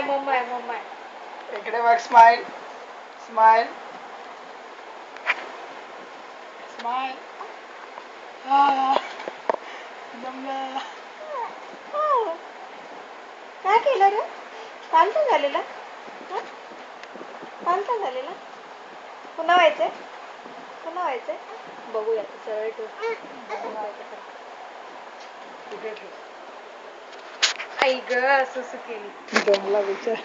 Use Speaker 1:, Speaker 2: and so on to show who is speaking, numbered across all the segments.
Speaker 1: आहे मम्मा आहे
Speaker 2: इकडे बघ स्माइल स्माइल स्माइल
Speaker 1: काय केलं रे? काय झालेलं? काय झालेलं? पुन्हा व्हायचंय? पुन्हा व्हायचंय? बघूया सरळ ठेव. पुन्हा व्हायचं का?
Speaker 2: इकडे ठेव.
Speaker 1: आई ग असं असं केली
Speaker 2: जमला विचार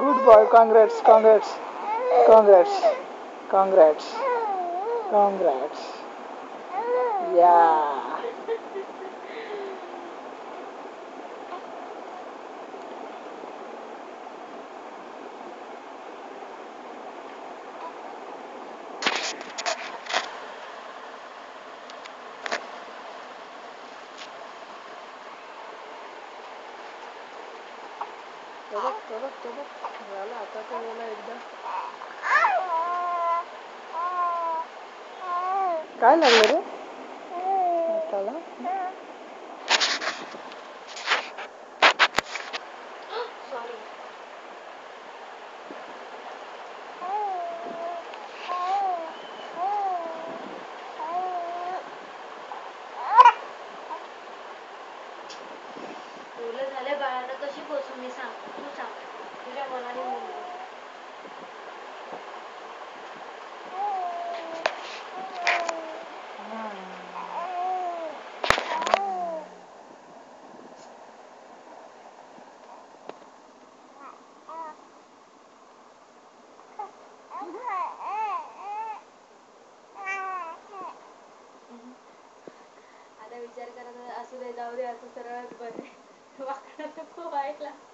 Speaker 2: good boy congrats congrats congrats congrats congrats या तो बघ तो बघ झाला आता तो मला एकदा. काय लागलं रे?
Speaker 1: त्याला बाळाला कशी पोचू मी सांग तू सांग तुझ्या मनाने म्हणलं आता विचार करत असू दे जाऊ दे असं सरळच बरं Ouais, là.